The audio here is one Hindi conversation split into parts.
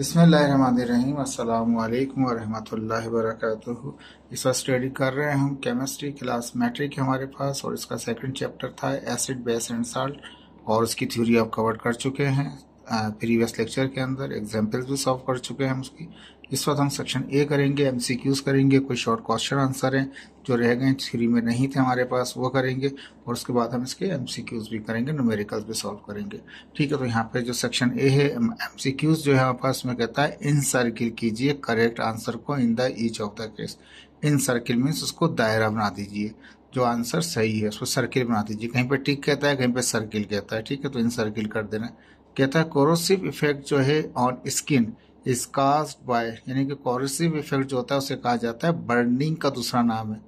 बिस्मिल्लाहिर्रहमानिर्रहीम। अल्लाम वरहमतुल्लाहि वबरकातुहू। इस वक्त स्टडी कर रहे हैं हम केमिस्ट्री क्लास मैट्रिक है हमारे पास और इसका सेकंड चैप्टर था एसिड बेस एंड साल्ट और उसकी थ्योरी आप कवर कर चुके हैं। प्रीवियस लेक्चर के अंदर एग्जाम्पल्स भी सॉल्व कर चुके हैं हम उसकी। इस वक्त हम सेक्शन ए करेंगे एमसीक्यूज करेंगे, कोई शॉर्ट क्वेश्चन आंसर हैं, जो रह गए थ्री में नहीं थे हमारे पास, वो करेंगे, और उसके बाद हम इसके एमसीक्यूज भी करेंगे न्यूमेरिकल्स भी सॉल्व करेंगे। ठीक है तो यहाँ पे जो सेक्शन ए है एमसीक्यूज जो है हमारे पास, में कहता है इन सर्किल कीजिए करेक्ट आंसर को in the each of the case encircle means उसको दायरा बना दीजिए, जो आंसर सही है, उसको सर्किल बना दीजिए। कहीं पे टिक कहता है, कहीं पे सर्किल कहता है, ठीक है तो इन सर्किल कर देना। कहता है कोरोसिव इफ़ेक्ट जो है on skin is caused by यानी कि कोरोसिव इफ़ेक्ट जो होता है उसे कहा जाता है बर्निंग का दूसरा नाम है।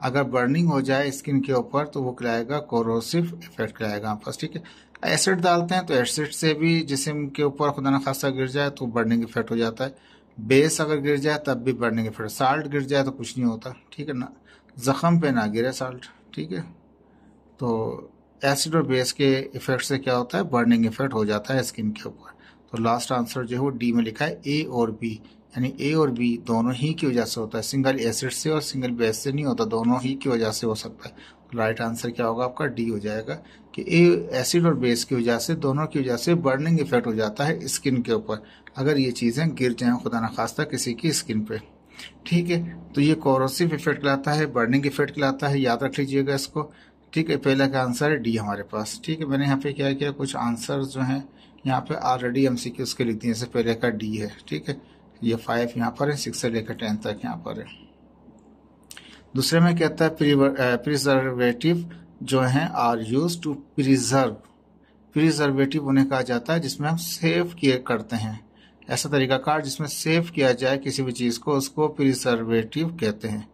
अगर बर्निंग हो जाए स्किन के ऊपर तो वो कहलाएगा कोरोसिव इफ़ेक्ट कहलाएगा आपस ठीक है? एसिड डालते हैं तो एसिड से भी जिसम के ऊपर खुदा न खासा गिर जाए तो बर्निंग इफ़ेक्ट हो जाता है। बेस अगर गिर जाए, तब भी बर्निंग इफ़ेक्ट साल्ट गिर जाए तो कुछ नहीं होता, ठीक है ना? जख्म पे ना गिरे साल्ट ठीक है? तो एसिड और बेस के इफ़ेक्ट से क्या होता है? बर्निंग इफ़ेक्ट हो जाता है स्किन के ऊपर। तो लास्ट आंसर जो है वो डी में लिखा है ए और बी यानी ए और बी दोनों ही की वजह से होता है। सिंगल एसिड से और सिंगल बेस से नहीं होता, दोनों ही की वजह से हो सकता है। तो राइट आंसर क्या होगा आपका? डी हो जाएगा कि ए एसिड और बेस की वजह से, दोनों की वजह से बर्निंग इफ़ेक्ट हो जाता है स्किन के ऊपर। अगर ये चीज़ें गिर जाएँ, खुदा न खास्ता किसी की स्किन पे। ठीक है तो ये कोरोसिव इफ़ेक्ट लाता है बर्निंग इफ़ेक्ट लाता है, याद रख लीजिएगा इसको। ठीक है, पहला का आंसर है डी हमारे पास। ठीक है, मैंने यहाँ पे क्या किया कुछ आंसर जो हैं यहाँ पे ऑलरेडी एम सी उसके लिख दिए पहले का डी है, ठीक है? ये फाइव यहाँ पर है सिक्स से लेकर टेन तक यहाँ पर है। दूसरे में कहता है प्रिजर्वेटिव जो है are use to preserve preservative उन्हें कहा जाता है जिसमें हम सेव किए करते हैं। ऐसा तरीका कार जिसमें सेव किया जाए किसी भी चीज़ को, उसको प्रिजर्वेटिव कहते हैं।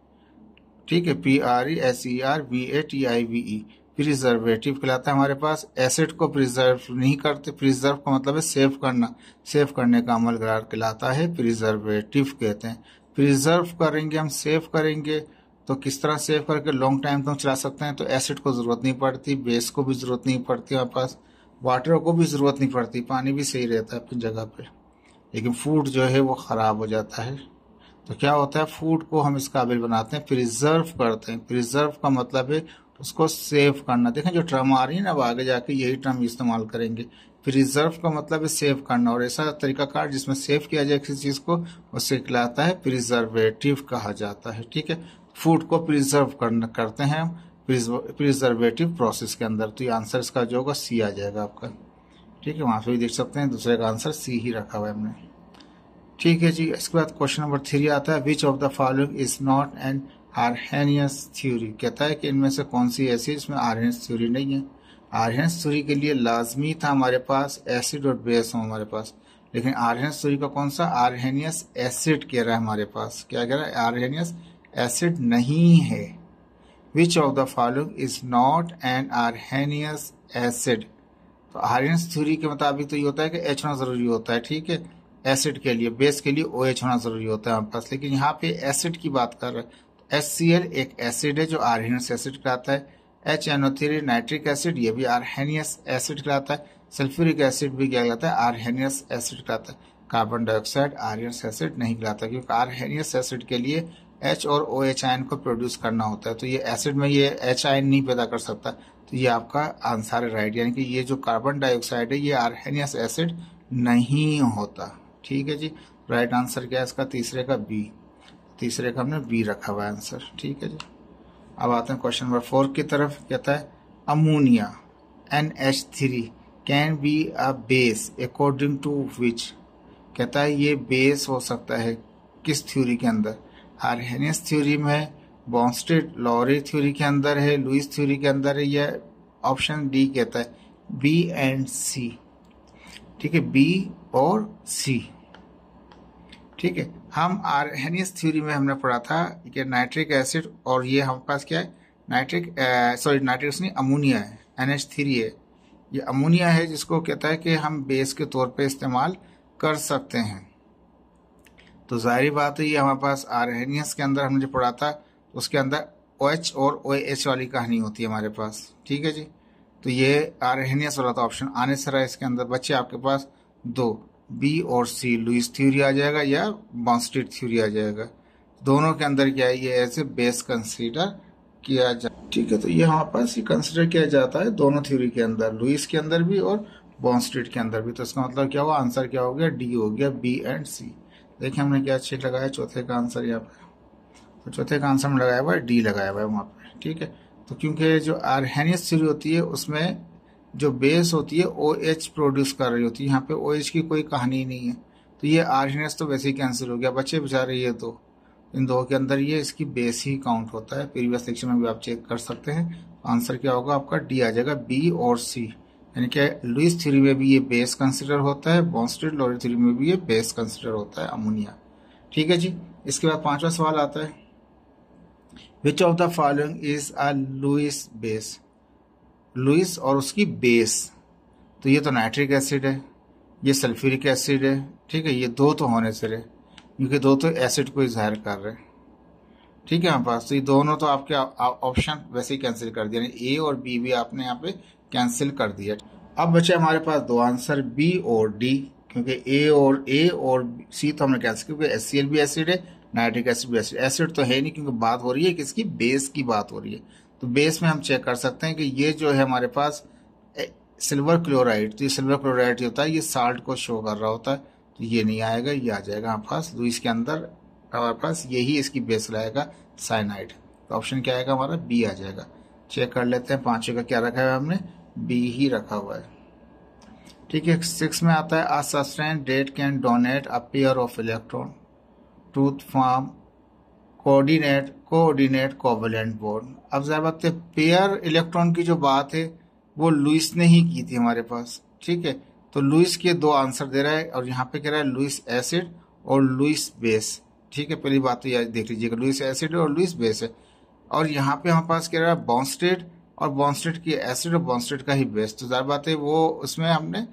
ठीक है? P R E S E R V A T I V E preservative कहलाता है हमारे पास। एसिड को प्रिजर्व नहीं करते प्रिजर्व का मतलब है सेव करना। सेव करने का अमल करार कहलाता है प्रिजर्वेटिव कहते हैं। प्रिजर्व करेंगे, हम सेव करेंगे तो किस तरह सेव करके लॉन्ग टाइम तक चला सकते हैं? तो एसिड को ज़रूरत नहीं पड़ती बेस को भी ज़रूरत नहीं पड़ती हमारे पास। वाटर को भी ज़रूरत नहीं पड़ती, पानी भी सही रहता है अपनी जगह पे। लेकिन फ़ूड जो है वो खराब हो जाता है। तो क्या होता है? फ़ूड को हम इस काबिल बनाते हैं प्रिजर्व करते हैं। प्रिजर्व का मतलब है उसको सेव करना। देखें, जो टर्म आ रही है ना, अब आगे जाके यही टर्म इस्तेमाल करेंगे। प्रिजर्व का मतलब है सेव करना, और ऐसा तरीका कार जिसमें सेव किया जाए किसी चीज़ को उससे कहलाता है प्रिजर्वेटिव कहा जाता है, ठीक है? फ़ूड को प्रिजर्व करना, करते हैं प्रिजर्वेटिव प्रोसेस के अंदर। तो ये आंसर इसका जो होगा सी आ जाएगा आपका। ठीक है, वहाँ पे भी देख सकते हैं, दूसरे का आंसर सी ही रखा हुआ है हमने। ठीक है जी, इसके बाद क्वेश्चन नंबर थ्री आता है which of the following is not an Arrhenius theory. कहता है कि इनमें से कौन सी ऐसी जिसमें आरहेनियस थ्योरी नहीं है? आरहेनियस थ्योरी के लिए लाजमी था हमारे पास, एसिड और बेस हो हमारे पास। लेकिन आरहेनियस थ्योरी का कौन सा? आरहेनियस एसिड कह रहा है हमारे पास। क्या कह रहा है? आरहेनियस एसिड नहीं है। Which of the following is not an Arrhenius acid तो आरहेनियस थ्योरी के मुताबिक तो ये होता है कि एच होना ज़रूरी होता है, ठीक है? एसिड के लिए बेस के लिए ओ OH होना ज़रूरी होता है हमारे पास। लेकिन यहाँ पे एसिड की बात कर रहे हैं। एच सी एल एक एसिड है जो आर्हेनियस एसिड कहलाता है। एच नाइट्रिक एसिड, ये भी आरहेनियस एसिड कहलाता है। सल्फ्यूरिक एसिड भी क्या कहलाता है? आरहेनियस एसिड कहलाता है। कार्बन डाइऑक्साइड आर्यस एसिड नहीं कहलाता क्योंकि आरहेनियस एसिड के लिए एच और ओ एच आयन को प्रोड्यूस करना होता है। तो ये एसिड में ये एच आयन नहीं पैदा कर सकता। तो ये आपका आंसर है राइट। यानी कि ये जो कार्बन डाइऑक्साइड है, ये आरहेनियस एसिड नहीं होता। ठीक है जी? राइट आंसर क्या है इसका? तीसरे का बी। तीसरे का हमने बी रखा हुआ आंसर। ठीक है जी। अब आते हैं क्वेश्चन नंबर फोर की तरफ़। कहता है, ammonia, N H three, can be a base according to which? कहता है, ये बेस हो सकता है किस थ्योरी के अंदर? आर्हेनियस थ्योरी में, बॉन्स्टेड लॉरी थ्योरी के अंदर है, लुइस थ्योरी के अंदर है, या ऑप्शन डी कहता है, बी एंड सी। ठीक है, बी और सी। ठीक है हम आर्हेनियस थ्योरी में हमने पढ़ा था कि नाइट्रिक एसिड और ये हमारे पास क्या है? नाइट्रिक सॉरी नाइट्रिक नहीं, अमोनिया है। एन एच थ्री है। ये अमोनिया है जिसको कहता है कि हम बेस के तौर पे इस्तेमाल कर सकते हैं। तो ज़ाहिर बात है, ये हमारे पास आर्हेनियस के अंदर हमने जो पढ़ा था, उसके अंदर ओ OH और ओ OH वाली कहानी होती है हमारे पास। ठीक है जी? तो ये आर्हेनियस वाला था ऑप्शन आने से रहा इसके अंदर। बच्चे आपके पास दो। बी और सी। लुइस थ्योरी आ जाएगा या बॉन्स्टेड थ्योरी आ जाएगा। दोनों के अंदर क्या है? ये एज ए बेस कंसीडर किया जा ठीक है तो ये हमारे पास ये कंसिडर किया जाता है दोनों थ्योरी के अंदर। लुइस के अंदर भी और बॉन्स्टेड के अंदर भी। तो इसका मतलब क्या हुआ? आंसर क्या हो गया? डी हो गया, बी एंड सी। देखिए, हमने क्या अच्छे लगाया? चौथे का आंसर यहाँ पर। तो चौथे का आंसर में लगाया हुआ है, डी लगाया हुआ है वहाँ पर। ठीक है तो क्योंकि जो आर्हेनियस थ्योरी होती है, उसमें जो बेस होती है ओ एच प्रोड्यूस कर रही होती है। यहाँ पे ओ एच की कोई कहानी नहीं है। तो ये आर्हेनियस तो वैसे ही कैंसिल हो गया। बच्चे बचा बेचारे ये तो इन दो के अंदर ये इसकी बेस ही काउंट होता है। प्रीवियस सेक्शन में भी आप चेक कर सकते हैं। आंसर क्या होगा? आपका डी आ जाएगा बी और सी यानी कि लुइस थ्योरी में भी ये बेस कंसिडर होता है। बॉन्स्टेड लोरी थ्योरी में भी ये बेस कंसिडर होता है अमोनिया ठीक है जी? इसके बाद पांचवा सवाल आता है। Which of the following is a Lewis base Lewis और उसकी बेस। तो ये तो नाइट्रिक एसिड है, ये सल्फ्यूरिक एसिड है, ठीक है, ये दो तो होने से रहे, क्योंकि दो तो एसिड को इजहार कर रहे हैं। ठीक है हमारे पास तो ये दोनों तो आपके ऑप्शन वैसे ही कैंसिल कर दिया ए और बी भी आपने यहाँ पे कैंसिल कर दिया अब बचे हमारे पास दो आंसर बी और डी क्योंकि ए और ए और सी तो हमने कैंसिल क्योंकि एस भी एसिड है नाइट्रिक एसिड भी एसिड एसिड तो है नहीं, क्योंकि बात हो रही है किसकी बेस की बात हो रही है। तो बेस में हम चेक कर सकते हैं कि ये जो है हमारे पास सिल्वर क्लोराइड तो ये सिल्वर क्लोराइड जो होता है, ये साल्ट को शो कर रहा होता है तो ये नहीं आएगा, ये आ जाएगा हमारे पास। तो इसके अंदर हमारे पास यही इसकी बेस रहेगा साइनाइड तो ऑप्शन क्या आएगा हमारा? बी आ जाएगा। चेक कर लेते हैं पांचवे का क्या रखा है हमने? बी ही रखा हुआ है। ठीक है सिक्स में आता है a substance that can donate a pair of electron, to form, coordinate coordinate covalent bond अब जरा बात है पेयर इलेक्ट्रॉन की जो बात है, वो लुइस ने ही की थी हमारे पास, ठीक है? तो लुइस के दो आंसर दे रहा है और यहाँ पे कह रहा है लुइस एसिड और लुइस बेस, ठीक है? पहली बात तो याद देख लीजिएगा, लुइस एसिड और लुइस बेस है। और यहाँ पे हमारे पास कह रहा है बॉन्स्टेड और बॉन्स्टेड की एसिड और बॉन्स्टेड का ही बेस तो जार बात है, वो उसमें हमने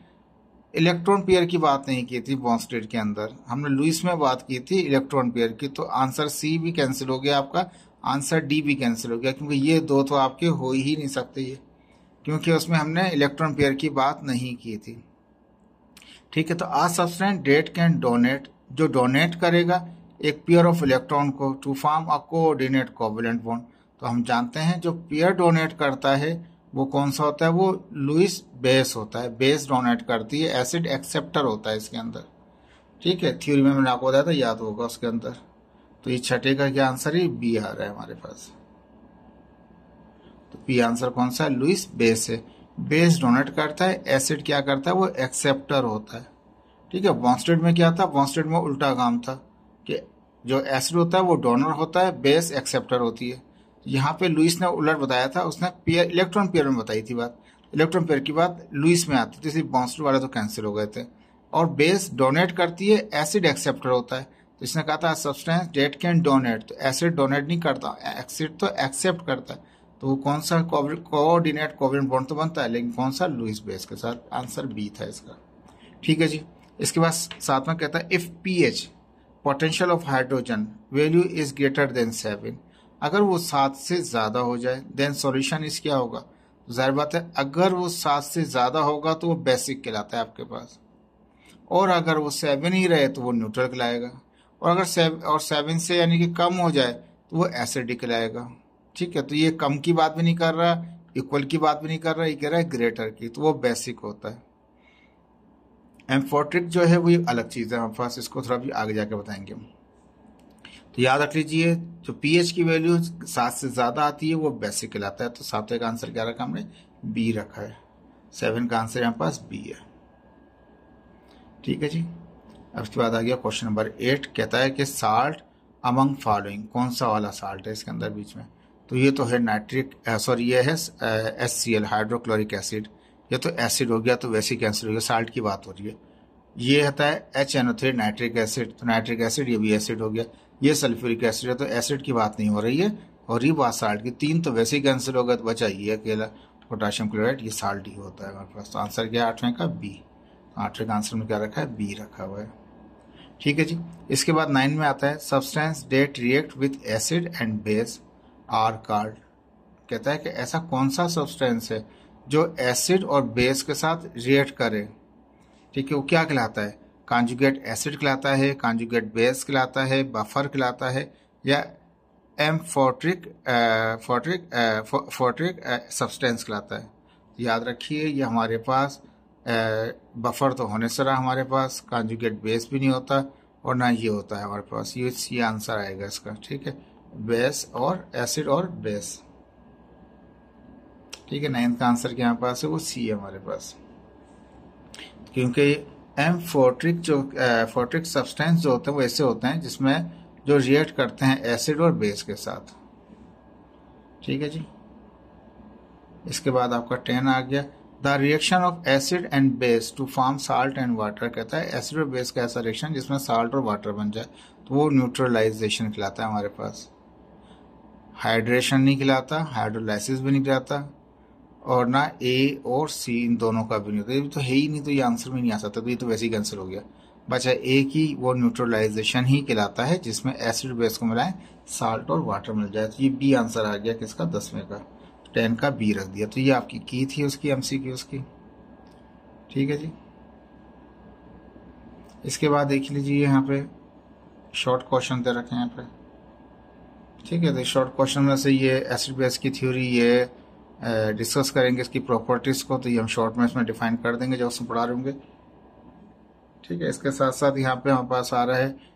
इलेक्ट्रॉन पेयर की बात नहीं की थी बॉन्स्टेड के अंदर। हमने लुइस में बात की थी इलेक्ट्रॉन पेयर की तो आंसर सी भी कैंसिल हो गया आपका, आंसर डी भी कैंसिल हो गया, क्योंकि ये दो तो आपके हो ही नहीं सकते ये, क्योंकि उसमें हमने इलेक्ट्रॉन पेयर की बात नहीं की थी। ठीक है तो आज सब्सटेंस डेट कैन डोनेट जो डोनेट करेगा, एक पेयर ऑफ़ इलेक्ट्रॉन को to form a coordinate covalent bond तो हम जानते हैं जो पेयर डोनेट करता है वो कौन सा होता है? वो लुइस बेस होता है। बेस डोनेट करती है, एसिड एक्सेप्टर होता है इसके अंदर। ठीक है? थ्योरी में मैंने आपको बताया था, याद होगा उसके अंदर। तो ये छठे का क्या आंसर है? बी आ रहा है हमारे पास। तो पी आंसर कौन सा है? लुइस बेस है। बेस डोनेट करता है, एसिड क्या करता है? वो एक्सेप्टर होता है। ठीक है? बॉन्स्टेड में क्या था? बॉन्स्टेड में उल्टा काम था कि जो एसिड होता है वो डोनर होता है, बेस एक्सेप्टर होती है। यहाँ पे लुइस ने उलट बताया था, उसने पेयर, इलेक्ट्रॉन पेयर में बताई थी बात। इलेक्ट्रॉन पेयर की बात लुइस में आती थी, इसलिए बॉन्स्टेड वाले तो कैंसिल हो गए थे। और बेस डोनेट करती है एसिड एक्सेप्टर होता है। तो इसने कहा था सब्सटेंस डेट कैन डोनेट तो एसिड डोनेट नहीं करता एसिड तो एक्सेप्ट करता है। तो वो कौन सा कोऑर्डिनेट कोवेलेंट बॉन्ड तो बनता है, लेकिन कौन सा? लुइस बेस के साथ। आंसर बी था इसका। ठीक है जी। इसके बाद साथ में कहता है if P H potential of hydrogen value is greater than seven अगर वो सात से ज़्यादा हो जाए देन सॉल्यूशन इस क्या होगा? ज़ाहिर बात है, अगर वो सात से ज़्यादा होगा तो वो बेसिक कहलाता है आपके पास। और अगर वो सेवन ही रहे तो वो न्यूट्रल कहलाएगा। और अगर सेव और सेवन से यानी कि कम हो जाए तो वो एसिडिक कहलाएगा। ठीक है तो ये कम की बात भी नहीं कर रहा इक्वल की बात भी नहीं कर रहा, ये कह रहा है ग्रेटर की तो वो बेसिक होता है। एम्फोट्रिक जो है, वो ये अलग चीज़ है हमारे पास इसको थोड़ा भी आगे जाके बताएँगे। हम तो याद रख लीजिए, जो पीएच की वैल्यू सात से ज़्यादा आती है, वो बेसिक कहलाता है। तो सातवें का आंसर क्या रखा हमने? बी रखा है। सेवन का आंसर यहाँ पास बी है। ठीक है जी? अब इसके बाद आ गया क्वेश्चन नंबर एट। कहता है कि साल्ट अमंग फॉलोइंग कौन सा वाला साल्ट है इसके अंदर बीच में? तो ये तो है नाइट्रिक सॉरी ये है S C L hydrochloric acid ये तो एसिड हो गया तो वैसे ही कैंसर हो गया? साल्ट की बात हो रही है। ये होता है H N O three nitric acid तो नाइट्रिक एसिड ये भी एसिड हो गया। ये सल्फ्यूरिक एसिड है तो एसिड की बात नहीं हो रही है, और बात साल्ट की तीन तो वैसे ही कैंसिल हो गया तो बचा ये अकेला। पोटाशियम क्लोराइड, ये साल्ट ही होता है हमारे पास। तो आंसर क्या है? आठवें का? बी। आठवें का आंसर में क्या रखा है? बी रखा हुआ है। ठीक है जी। इसके बाद नाइन में आता है substance that react with acid and base are called कहता है कि ऐसा कौन सा सब्सटेंस है जो एसिड और बेस के साथ रिएक्ट करे? ठीक है, वो क्या कहलाता है? कांजुगेट एसिड कहलाता है कांजुगेट बेस कहलाता है बफर कहलाता है, या एम फोर्ट्रिक फोर्ट्रिक फोर्ट्रिक सब्सटेंस कहलाता है। याद रखिए, ये हमारे पास बफर तो होने से रहा हमारे पास कांजुगेट बेस भी नहीं होता, और ना ये होता है हमारे पास। ये ये आंसर आएगा इसका, ठीक है? बेस और एसिड और बेस ठीक है, नाइन्थ का आंसर के क्या पास है? वो सी है हमारे पास। क्योंकि एम फोर्ट्रिक जो फोर्ट्रिक सब्सटेंस जो होते हैं, वो ऐसे होते हैं जिसमें जो रिएक्ट करते हैं एसिड और बेस के साथ। ठीक है जी? इसके बाद आपका टेन आ गया। The reaction of acid and base to form salt and water कहता है। एसिड और बेस का ऐसा रिएक्शन जिसमें साल्ट और वाटर बन जाए तो वो न्यूट्रलाइजेशन खिलाता है हमारे पास। हाइड्रेशन नहीं खिलाता हाइड्रोलाइसिस भी नहीं खिलाता। और ना ए और सी इन दोनों का भी नहीं होता। ये तो है ही नहीं तो ये आंसर में नहीं आ सकता तो ये तो वैसे ही कैंसिल हो गया। बचा ए की वो न्यूट्रलाइजेशन ही कहलाता है, जिसमें एसिड बेस को मिलाएँ साल्ट और वाटर मिल जाए। तो ये बी आंसर आ गया किसका? दसवें का। टेन का बी रख दिया। तो ये आपकी की थी उसकी एमसी की उसकी। ठीक है जी? इसके बाद देख लीजिए यहाँ पे शॉर्ट क्वेश्चन दे रखे हैं यहाँ पे। ठीक है तो शॉर्ट क्वेश्चन में से ये एसिड बेस की थ्योरी ये डिस्कस करेंगे इसकी प्रॉपर्टीज़ को तो ये हम शॉर्ट में इसमें डिफाइन कर देंगे जो उसमें पढ़ा रहे होंगे। ठीक है, इसके साथ साथ यहाँ पे हमारे पास आ रहा है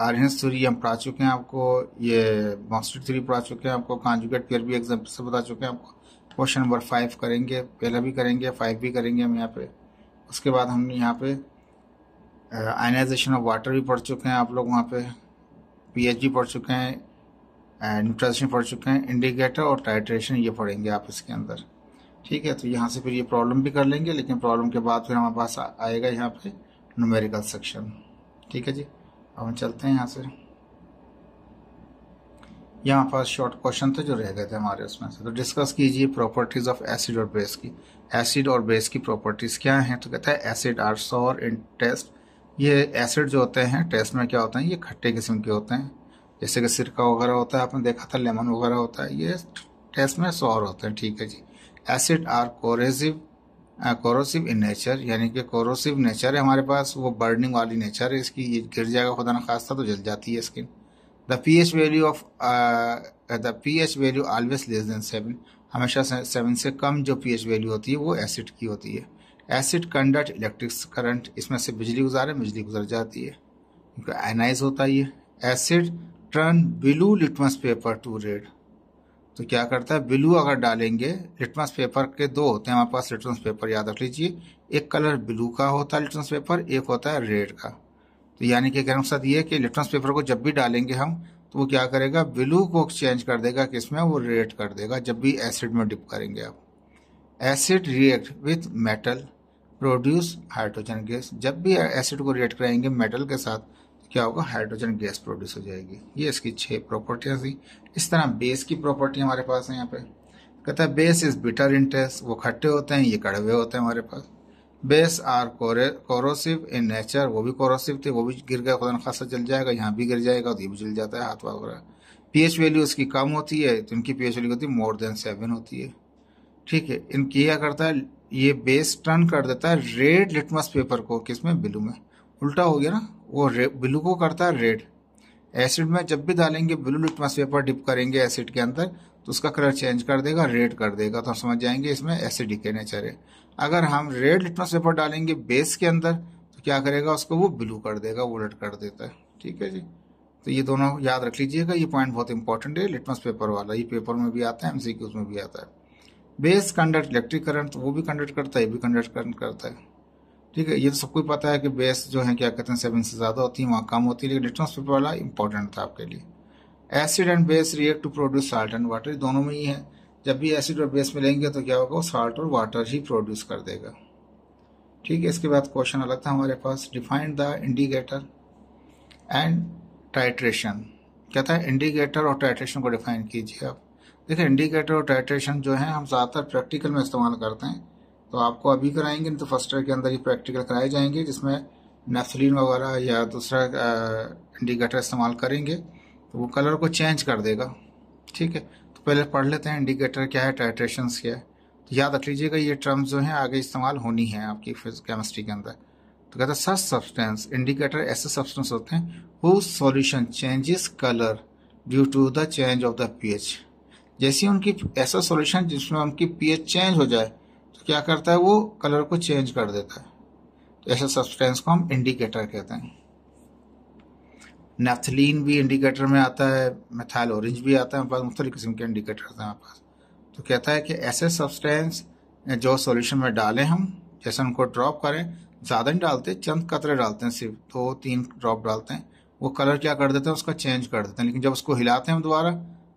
आर्यस थ्योरी हम पढ़ा चुके हैं आपको, ये मॉस्टिक थ्योरी पढ़ा चुके हैं आपको कांजुगेट पेयर भी एग्ज़ाम्पल से बता चुके हैं आपको। क्वेश्चन नंबर फाइव करेंगे, पहला भी करेंगे फाइव भी करेंगे हम यहाँ पे। उसके बाद हम यहाँ पे आयनाइजेशन ऑफ़ वाटर भी पढ़ चुके हैं आप लोग वहाँ पे पीएचडी पढ़ चुके हैं न्यूट्राइजेशन पढ़ चुके हैं इंडिकेटर और टाइट्रेशन ये पढ़ेंगे आप इसके अंदर। ठीक है तो यहाँ से फिर ये प्रॉब्लम भी कर लेंगे, लेकिन प्रॉब्लम के बाद फिर हमारे पास आएगा यहाँ पे न्यूमेरिकल सेक्शन ठीक है जी, अब हम चलते हैं यहाँ से। यहाँ पास शॉर्ट क्वेश्चन थे जो रह गए थे हमारे उसमें से। तो डिस्कस कीजिए प्रॉपर्टीज़ ऑफ़ एसिड और बेस की। एसिड और बेस की प्रॉपर्टीज़ क्या हैं? तो कहता है acid are sour in taste ये एसिड जो होते हैं टेस्ट में क्या होते हैं? ये खट्टे किस्म के होते हैं। जैसे कि सिरका वगैरह होता है, आपने देखा था, लेमन वगैरह होता है, ये टेस्ट में सौर होते हैं, ठीक है जी। Acid are corrosive corrosive in nature, यानी कि कोरोसिव नेचर है हमारे पास, वो बर्निंग वाली नेचर है, इसकी ये गिर जाएगा, खुदा ना खास्ता तो जल जाती है skin the P H value of the P H value always less than seven, हमेशा सेवन से कम जो पी एच वैल्यू होती है, वो एसिड की होती है। एसिड कंडक्ट इलेक्ट्रिक करंट, इसमें से बिजली गुजारे, बिजली गुजर जाती है। क्योंकि आयनाइज होता है ये acid turn blue litmus paper to red तो क्या करता है? ब्लू अगर डालेंगे लिटमस पेपर के दो होते हैं, हमारे पास लिटमस पेपर याद रख लीजिए। एक कलर ब्लू का होता है लिटमस पेपर एक होता है रेड का। तो यानी कि कहने साथ ये है कि लिटमस पेपर को जब भी डालेंगे हम तो वो क्या करेगा? ब्लू को चेंज कर देगा किसमें वो रेड कर देगा, जब भी एसिड में डिप करेंगे आप। Acid react with metal produce hydrogen gas जब भी एसिड को रिएक्ट कराएँगे मेटल के साथ क्या होगा? हाइड्रोजन गैस प्रोड्यूस हो जाएगी। ये इसकी छह प्रॉपर्टियाँ थी। इस तरह बेस की प्रॉपर्टी हमारे पास है यहाँ पे। कहता है base is bitter in taste वो खट्टे होते हैं, ये कड़वे होते हैं हमारे पास। Base are corrosive in nature वो भी कोरोसिव थे, वो भी गिर गया खुदा खासा जल जाएगा, यहाँ भी गिर जाएगा तो ये भी जल जाता है, हाथ वगैरह पीएच वैल्यू उसकी कम होती है तो इनकी पीएच वैल्यू होती है मोर देन सेवन होती है। ठीक है, इनकी क्या करता है? ये बेस टर्न कर देता है रेड लिटमस पेपर को, किसमें? ब्लू में उल्टा हो गया ना? वो ब्लू को करता है रेड। एसिड में जब भी डालेंगे ब्लू लिटमस पेपर डिप करेंगे एसिड के अंदर तो उसका कलर चेंज कर देगा, रेड कर देगा। तो हम समझ जाएँगे इसमें एसिडिक नेचर है। अगर हम रेड लिटमस पेपर डालेंगे बेस के अंदर तो क्या करेगा उसको? वो ब्लू कर देगा, वो उलट कर देता है। ठीक है जी? तो ये दोनों याद रख लीजिएगा, ये पॉइंट बहुत इंपॉर्टेंट है लिटमस पेपर वाला। ये पेपर में भी आता है, एमसीक्यूज में भी आता है। बेस कंडक्ट, इलेक्ट्रिक करंट तो वो भी कंडक्ट करता है, ये भी कंडक्ट करंट करता है। ठीक है, ये तो सबको पता है कि बेस जो है, क्या कहते हैं सेवन से ज़्यादा होती है, वहाँ कम होती है, लेकिन लिटमस पेपर वाला इंपॉर्टेंट था आपके लिए। Acid and base react to produce salt and water दोनों में ही है। जब भी एसिड और बेस मिलेंगे तो क्या होगा, वो साल्ट और वाटर ही प्रोड्यूस कर देगा। ठीक है, इसके बाद क्वेश्चन अलग था हमारे पास। Defined the indicator and titration क्या था? इंडिकेटर और टाइट्रेशन को डिफाइन कीजिए आप। देखिए इंडिकेटर और टाइट्रेशन जो है, हम ज़्यादातर प्रैक्टिकल में इस्तेमाल करते हैं। तो आपको अभी कराएँगे, नहीं तो फ़र्स्ट ईयर के अंदर ही प्रैक्टिकल कराए जाएँगे, जिसमें नेफ्थलीन वगैरह या दूसरा इंडिकेटर इस्तेमाल करेंगे तो वो कलर को चेंज कर देगा। ठीक है? तो पहले पढ़ लेते हैं इंडिकेटर क्या है टाइट्रेशन क्या है। तो याद रख लीजिएगा, ये टर्म्स जो हैं आगे इस्तेमाल होनी है आपकी केमिस्ट्री के अंदर। तो कहते हैं सच सब्सटेंस इंडिकेटर ऐसे सब्सटेंस होते हैं who solution changes colour due to the change of the pH जैसे उनकी, ऐसा सॉल्यूशन जिसमें उनकी पीएच चेंज हो जाए क्या करता है, वो कलर को चेंज कर देता है। तो ऐसे सब्सटेंस को हम इंडिकेटर कहते हैं। नेथलीन भी इंडिकेटर में आता है मेथाइल ऑरेंज भी आता है हमारे पास मुख्तलि किस्म के इंडिकेटर हैं हमारे पास। तो कहता है कि ऐसे सब्सटेंस जो सॉल्यूशन में डालें हम, जैसे उनको ड्रॉप करें, ज़्यादा नहीं डालते, चंद कतरे डालते हैं सिर्फ़, दो, तीन ड्रॉप डालते हैं। वो कलर क्या कर देते हैं, उसका चेंज कर देते हैं। लेकिन जब उसको हिलाते हैं दोबारा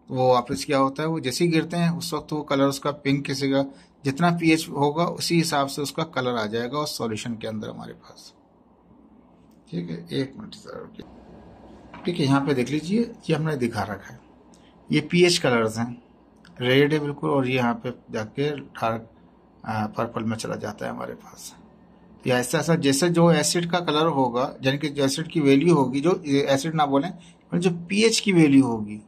तो वो वापस क्या होता है, वो जैसे ही गिरते हैं, उस वक्त वो कलर उसका पिंक किसी का जितना पीएच होगा उसी हिसाब से उसका कलर आ जाएगा उस सॉल्यूशन के अंदर हमारे पास। ठीक है? एक मिनट सर ठीक है, यहाँ पे देख लीजिए, ये हमने दिखा रखा है। ये पीएच कलर्स हैं। रेड है बिल्कुल, और ये यहाँ पे जाके डार्क पर्पल में चला जाता है हमारे पास। या ऐसा ऐसा जैसे जो एसिड का कलर होगा, यानी कि जो एसिड की वैल्यू होगी, जो एसिड ना बोलें, जो पीएच की वैल्यू होगी,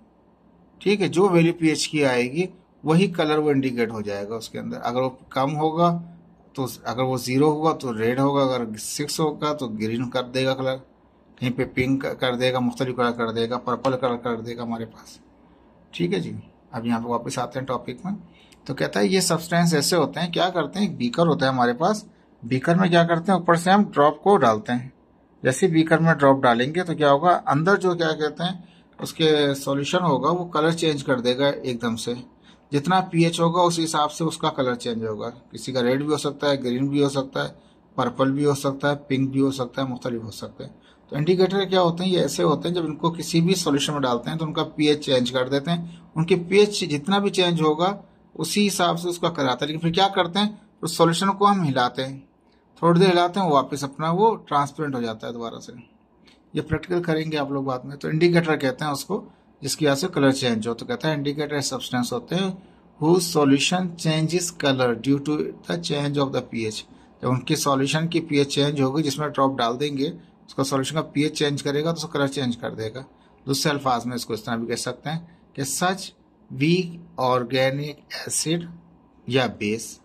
ठीक है, जो वैल्यू पीएच की आएगी वही कलर वो इंडिकेट हो जाएगा उसके अंदर। अगर वो कम होगा तो अगर वो ज़ीरो होगा तो रेड होगा। अगर सिक्स होगा तो ग्रीन कर देगा कलर कहीं पे पिंक कर देगा मुख्तलि कलर कर देगा पर्पल कलर कर देगा हमारे पास। ठीक है जी? अब यहाँ पे वापस आते हैं टॉपिक में। तो कहता है, ये सब्सटेंस ऐसे होते हैं, क्या करते हैं? एक बीकर होता है हमारे पास। बीकर में क्या करते हैं? ऊपर से हम ड्रॉप को डालते हैं। जैसे बीकर में ड्रॉप डालेंगे तो क्या होगा? अंदर जो क्या कहते हैं, उसके सॉल्यूशन होगा, वो कलर चेंज कर देगा एकदम से। जितना पीएच होगा उस हिसाब से उसका कलर चेंज होगा। किसी का रेड भी हो सकता है ग्रीन भी हो सकता है पर्पल भी हो सकता है पिंक भी हो सकता है, मुख्तलिफ़ हो सकते हैं। तो इंडिकेटर क्या होते हैं? ये ऐसे होते हैं, जब इनको किसी भी सॉल्यूशन में डालते हैं तो उनका पीएच चेंज कर देते हैं। उनके पीएच जितना भी चेंज होगा, उसी हिसाब से उसका कराता है। लेकिन फिर क्या करते हैं? उस सॉल्यूशन को हम हिलाते हैं। थोड़ी देर हिलाते हैं वापस अपना वो ट्रांसपेरेंट हो जाता है दोबारा से। ये प्रैक्टिकल करेंगे आप लोग बाद में। तो इंडिकेटर कहते हैं उसको। जिसकी वजह से कलर चेंज हो तो कहता है इंडिकेटर सब्सटेंस होते हैं who solution changes colour due to the change of the pH जब उनकी सॉल्यूशन की पीएच चेंज होगी, जिसमें ड्रॉप डाल देंगे, उसका सॉल्यूशन का पीएच चेंज करेगा तो उसका कलर चेंज कर देगा। दूसरे अल्फाज में इसको इस तरह भी कह सकते हैं कि सच वीक ऑर्गेनिक एसिड या बेस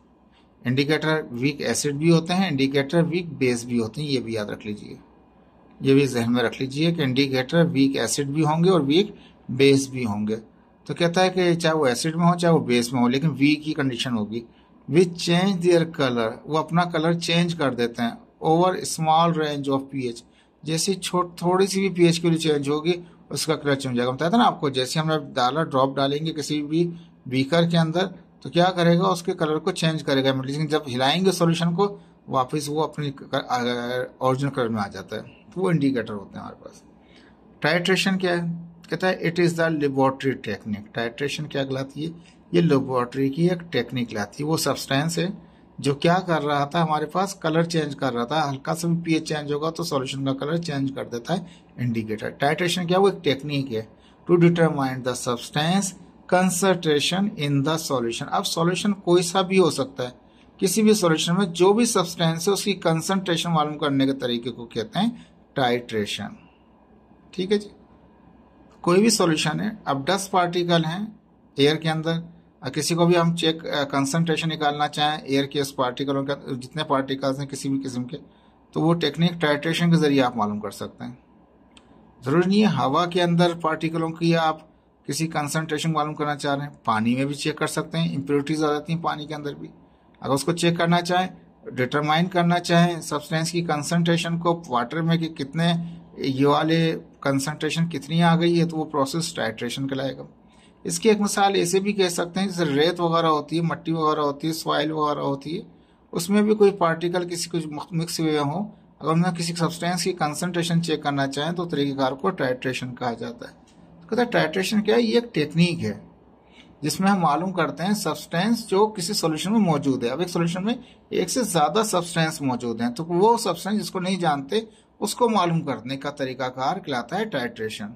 इंडिकेटर वीक एसिड भी होते हैं इंडिकेटर वीक बेस भी होते हैं, ये भी याद रख लीजिए। ये भी जहन में रख लीजिए कि इंडिकेटर वीक एसिड भी होंगे और वीक बेस भी होंगे। तो कहता है कि चाहे वो एसिड में हो, चाहे वो बेस में हो, लेकिन वी की कंडीशन होगी। विच चेंज दियर कलर वो अपना कलर चेंज कर देते हैं over small range of pH जैसी छोट, थोड़ी सी भी पीएच की चेंज होगी, उसका कलर चेंज हो जाएगा। बताया था ना आपको, जैसे हमने डाला ड्रॉप डालेंगे किसी भी बीकर के अंदर तो क्या करेगा, उसके कलर को चेंज करेगा। लेकिन जब हिलाएँगे सोल्यूशन को, वापस वो अपनी ओरिजिनल कलर में आ जाता है। तो वो इंडिकेटर होते हैं हमारे पास। टाइट्रेशन क्या है? कहता है it is the laboratory technique titration क्या कहलाती है? ये लेबोरेटरी की एक टेक्निक लाती है। वो सब्सटेंस है, जो क्या कर रहा था, हमारे पास कलर चेंज कर रहा था। हल्का सा भी पीएच चेंज होगा तो सॉल्यूशन का कलर चेंज कर देता है इंडिकेटर टाइट्रेशन क्या? वो एक टेक्निक है। To determine the substance concentration in the solution अब सॉल्यूशन कोई सा भी हो सकता है। किसी भी सॉल्यूशन में जो भी सब्सटेंस है, उसकी कंसंट्रेशन मालूम करने के तरीके को कहते हैं टाइट्रेशन ठीक है जी? कोई भी सॉल्यूशन है, अब डस्ट पार्टिकल हैं एयर के अंदर। किसी को भी हम चेक कंसंट्रेशन निकालना चाहें एयर के उस पार्टिकलों का, जितने पार्टिकल्स हैं किसी भी किस्म के तो वो टेक्निक टाइट्रेशन के ज़रिए आप मालूम कर सकते हैं। ज़रूरी नहीं है हवा के अंदर पार्टिकलों की आप किसी कंसंट्रेशन मालूम करना चाह रहे हैं, पानी में भी चेक कर सकते हैं इम्प्योरिटीज आ जाती हैं पानी के अंदर भी। अगर उसको चेक करना चाहें डिटरमाइन करना चाहें सब्सटेंस की कंसंट्रेशन को वाटर में कि कितने ये वाले कंसंट्रेशन कितनी आ गई है तो वो प्रोसेस टाइट्रेशन कहलाएगा। इसकी एक मिसाल ऐसे भी कह सकते हैं, जैसे रेत वगैरह होती है, मट्टी वगैरह होती है सॉइल वगैरह होती है, उसमें भी कोई पार्टिकल किसी कुछ मिक्स हुए हों, अगर उन्हें किसी सब्सटेंस की कंसनट्रेशन चेक करना चाहें तो तरीकेकार को टाइट्रेशन कहा जाता है। कहता है टाइट्रेशन क्या है? ये एक टेक्निक है, जिसमें हम मालूम करते हैं सब्सटेंस जो किसी सॉल्यूशन में मौजूद है। अब एक सॉल्यूशन में एक से ज़्यादा सब्सटेंस मौजूद हैं तो वो सब्सटेंस जिसको नहीं जानते उसको मालूम करने का तरीकाकार कहलाता है टाइट्रेशन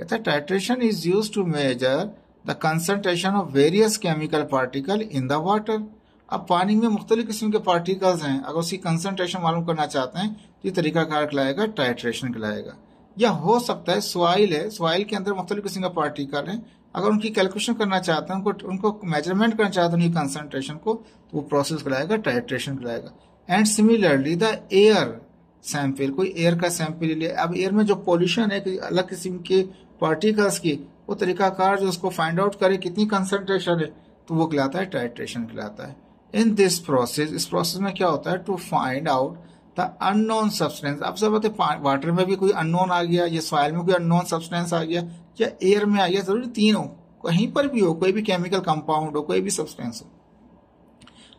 कहता है titration is use to measure the concentration of various chemical particle in the water अब पानी में मुख्तलिफ़ किस्म के पार्टिकल्स हैं। अगर उसकी कंसंट्रेशन मालूम करना चाहते हैं तो ये तरीकाकार कहलाएगा टाइट्रेशन कहलाएगा। या हो सकता है सॉइल है सॉइल के अंदर मुख्तलिफ़ किस्म के पार्टिकल हैं। अगर उनकी कैलकुलेशन करना चाहते हैं, उनको उनको मेज़रमेंट करना चाहते हैं उनकी कंसंट्रेशन को तो वो प्रोसेस कराएगा टाइट्रेशन कराएगा and similarly the air sample, कोई एयर का सैंपल ले अब एयर में जो पोल्यूशन है अलग किस्म के पार्टिकल्स की, वो तरीकाकार जो उसको फाइंड आउट करे, कितनी कंसंट्रेशन है तो वो कहलाता है टाइट्रेशन कहलाता है। इन दिस प्रोसेस इस प्रोसेस में क्या होता है? To find out the unknown substance अब सब वाटर में भी कोई अननोन आ गया, या सॉइल में कोई अननोन सब्सटेंस आ गया, या एयर में आ गया, ज़रूरी तीन हो। कहीं पर भी हो, कोई भी केमिकल कंपाउंड हो, कोई भी सब्सटेंस हो।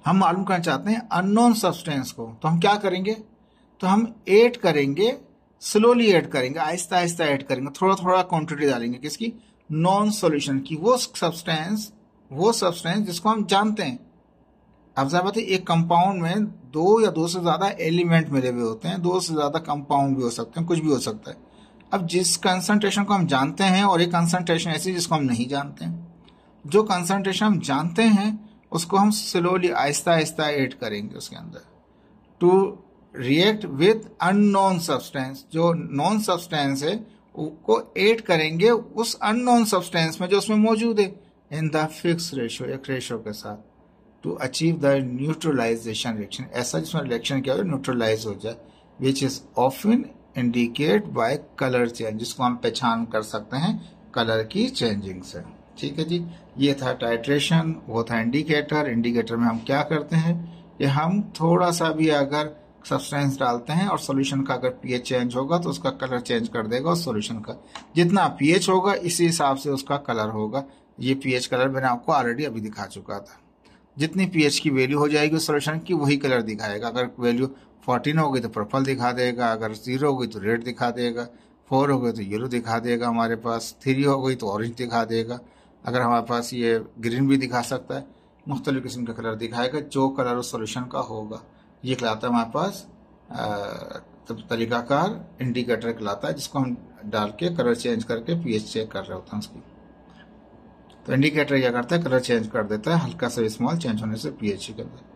हम मालूम करना चाहते हैं अननोन सब्सटेंस को तो हम क्या करेंगे? तो हम ऐड करेंगे स्लोली ऐड करेंगे, आहिस्ता आहिस्ता ऐड करेंगे थोड़ा थोड़ा क्वांटिटी डालेंगे किसकी? नॉन सॉल्यूशन की, वो सब्सटेंस वो सब्सटेंस जिसको हम जानते हैं। अब जरा बात एक कंपाउंड में दो या दो से ज़्यादा एलिमेंट मिले हुए होते हैं, दो से ज़्यादा कंपाउंड भी हो सकते हैं, कुछ भी हो सकता है। अब जिस कंसंट्रेशन को हम जानते हैं और एक कंसंट्रेशन ऐसी जिसको हम नहीं जानते हैं, जो कंसंट्रेशन हम जानते हैं, उसको हम स्लोली आहिस्ता आहिस्ता ऐड करेंगे उसके अंदर। To react with unknown substance जो नॉन सब्सटेंस है को एड करेंगे उस अननोन सब्सटेंस में जो उसमें मौजूद है इन द फिक्स रेशो एक रेशो के साथ to achieve the neutralization reaction ऐसा जिसमें रिएक्शन क्या हो न्यूट्रलाइज हो जाए which is often indicate by colour change जिसको हम पहचान कर सकते हैं कलर की चेंजिंग से। ठीक है जी? ये था टाइट्रेशन वो था इंडिकेटर इंडिकेटर में हम क्या करते हैं? कि हम थोड़ा सा भी अगर सब्सटेंस डालते हैं और सॉल्यूशन का अगर पीएच चेंज होगा तो उसका कलर चेंज कर देगा उस सॉल्यूशन का। जितना पीएच होगा, इसी हिसाब से उसका कलर होगा। ये पीएच कलर मैंने आपको ऑलरेडी अभी दिखा चुका था। जितनी पीएच की वैल्यू हो जाएगी उस सोल्यूशन की, वही कलर दिखाएगा। अगर वैल्यू फोर्टीन होगी तो पर्पल दिखा देगा। अगर ज़ीरो होगी तो रेड दिखा देगा। फोर हो गई तो येलो दिखा देगा हमारे पास। थ्री हो गई तो ऑरेंज दिखा देगा। अगर हमारे पास ये ग्रीन भी दिखा सकता है, मुख्तलिफ़ किस्म का कलर दिखाएगा, जो कलर उस सोल्यूशन का होगा। ये कहलाता है हमारे पास तरीकाकार इंडिकेटर कहलाता है जिसको हम डाल के कलर चेंज करके पीएच चेक कर रहे होते हैं उसकी। तो इंडिकेटर क्या करता है? कलर चेंज कर देता है, हल्का सा स्मॉल चेंज होने से पीएच के अंदर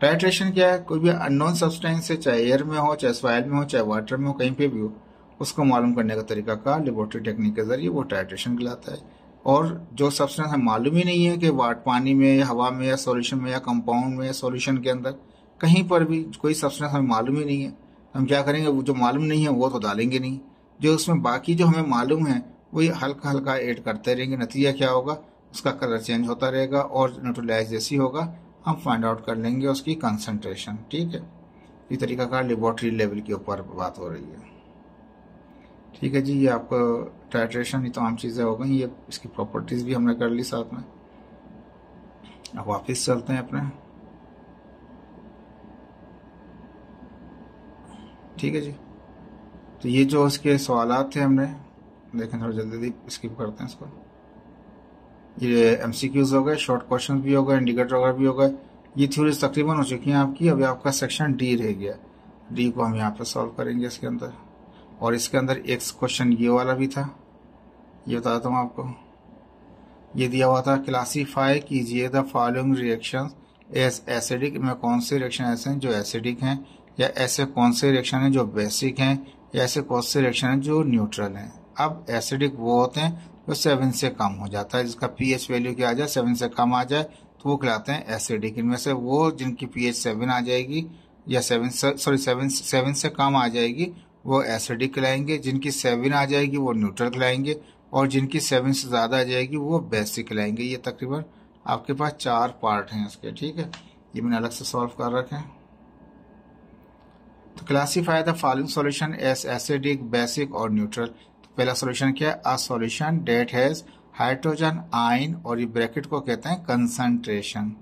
टाइट्रेशन क्या है? कोई भी अननोन सब्सटेंस है, चाहे एयर में हो, चाहे सॉइल में हो, चाहे वाटर में हो, कहीं पे भी हो, उसको मालूम करने का तरीका का लेबोरेटरी टेक्निक के ज़रिए वो टाइट्रेशन कहलाता है। और जो सब्सटेंस हमें मालूम ही नहीं है कि वाट, पानी में या हवा में या सॉल्यूशन में या कंपाउंड में या सॉल्यूशन के अंदर कहीं पर भी कोई सब्सटेंस हमें मालूम ही नहीं है। हम क्या करेंगे? वो जो मालूम नहीं है, वो तो डालेंगे नहीं। जो उसमें बाकी जो हमें मालूम है वही हल्का हल्का ऐड करते रहेंगे। नतीजा क्या होगा? उसका कलर चेंज होता रहेगा और न्यूट्रलाइज जैसी होगा। हम फाइंड आउट कर लेंगे उसकी कंसनट्रेशन ठीक है? इस तरीका का लेबोरेटरी लेवल के ऊपर बात हो रही है। ठीक है जी, ये आपको टाइट्रेशन ये तमाम चीज़ें हो गई। ये इसकी प्रॉपर्टीज़ भी हमने कर ली साथ में। अब वापस चलते हैं अपने। ठीक है जी। तो ये जो उसके सवाल थे हमने, देखें थोड़ा जल्दी जल्दी स्किप करते हैं इसको। ये एम हो गए शॉर्ट क्वेश्चन भी हो गए इंडिकेटर वगैरह भी हो गए, ये थ्योरीज तकरीबन हो चुकी हैं आपकी। अभी आपका सेक्शन डी रह गया। डी को हम यहाँ पर सॉल्व करेंगे इसके अंदर। और इसके अंदर एक क्वेश्चन ये वाला भी था। ये बताता हूँ आपको। ये दिया हुआ था क्लासीफाई कीजिए the following reaction as acidic में कौन से रिएक्शन ऐसे हैं जो एसिडिक हैं? या ऐसे कौन से रिएक्शन हैं जो बेसिक हैं, या ऐसे कौन से रिएक्शन हैं जो न्यूट्रल हैं? अब एसिडिक वो होते हैं जो सेवन से कम हो जाता है, जिसका पीएच वैल्यू क्या आ जाए सेवन से कम आ जाए तो वो कहलाते हैं एसिडिक इनमें से वो जिनकी पीएच सेवन आ जाएगी, या सेवन सॉरी सेवन सेवन से कम आ जाएगी, वो एसिडिक कहलाएँगे जिनकी सेवन आ जाएगी, वो न्यूट्रल कहलाएँगे और जिनकी सेवन से ज़्यादा आ जाएगी, वो बेसिक कहलाएँगे ये तकरीबन आपके पास चार पार्ट हैं इसके, ठीक है? ये मैंने अलग से सॉल्व कर रखे हैं। Classify the following solution as acidic basic और न्यूट्रल पहला सॉल्यूशन क्या है? A solution that has hydrogen ion और ये ब्रैकेट को कहते हैं कंसंट्रेशन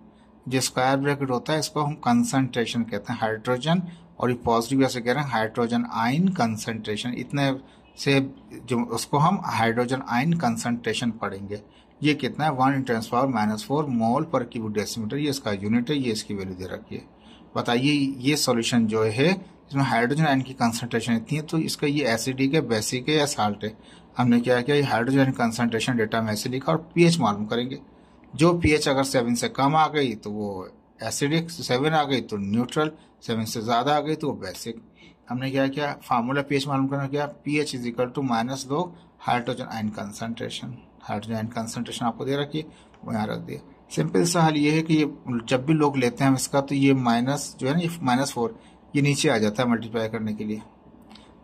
जो स्क्वायर ब्रैकेट होता है, इसको हम कंसंट्रेशन कहते हैं। हाइड्रोजन और ये पॉजिटिव ऐसे कह रहे हैं हाइड्रोजन आइन कंसंट्रेशन इतने से जो, उसको हम हाइड्रोजन आइन कंसंट्रेशन पढ़ेंगे। ये कितना है? One into tens power minus four mole per cubic decimetre ये इसका यूनिट है, ये इसकी वैल्यू दे रखी है। बताइए, ये सॉल्यूशन जो है इसमें हाइड्रोजन आयन की कंसंट्रेशन इतनी है तो इसका ये एसिडिक है बेसिक है या साल्ट है? हमने क्या किया हाइड्रोजन कंसंट्रेशन डेटा में ऐसे लिखा और पीएच मालूम करेंगे। जो पीएच अगर सेवन से कम आ गई तो वो एसिडिक सेवन आ गई तो न्यूट्रल सेवन से ज़्यादा आ गई तो वो बेसिक हमने क्या किया फार्मूला पीएच मालूम करना क्या pH is equal to minus दो hydrogen ion concentration hydrogen ion concentration आपको दे रखी वो यहाँ रख दिया। सिंपल सा हल ये है कि ये जब भी लोग लेते हैं इसका तो ये माइनस जो है ना, ये माइनस फोर ये नीचे आ जाता है मल्टीप्लाई करने के लिए।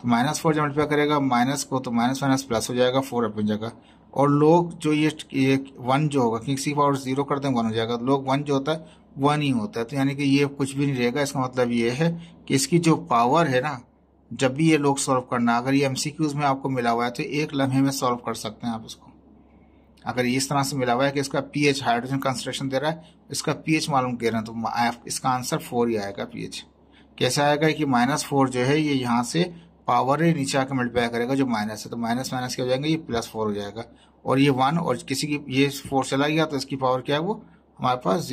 तो माइनस फोर जब मल्टीप्लाई करेगा माइनस को तो माइनस माइनस प्लस हो जाएगा फोर अपनी जगह। और लोग जो ये ये वन जो होगा किसी पावर ज़ीरो कर दें वन हो जाएगा। लोग वन जो होता है वन ही होता है। तो यानी कि ये कुछ भी नहीं रहेगा। इसका मतलब ये है कि इसकी जो पावर है ना, जब भी ये लोग सॉल्व करना, अगर ये एमसीक्यूज में आपको मिला हुआ है तो एक लम्हे में सॉल्व कर सकते हैं आप इसको। अगर इस तरह से मिला हुआ है कि इसका पीएच हाइड्रोजन कंसंट्रेशन दे रहा है, इसका पीएच मालूम कर रहे हैं तो इसका आंसर फोर ही आएगा पीएच कैसे आएगा कि माइनस फोर जो है, ये यहाँ से पावर है नीचे आकर मल्टीप्लाई करेगा जो माइनस है। तो माइनस माइनस क्या हो जाएँगे? ये प्लस फोर हो जाएगा। और ये वन और किसी की, ये फोर चला गया तो इसकी पावर क्या है वो? हमारे पास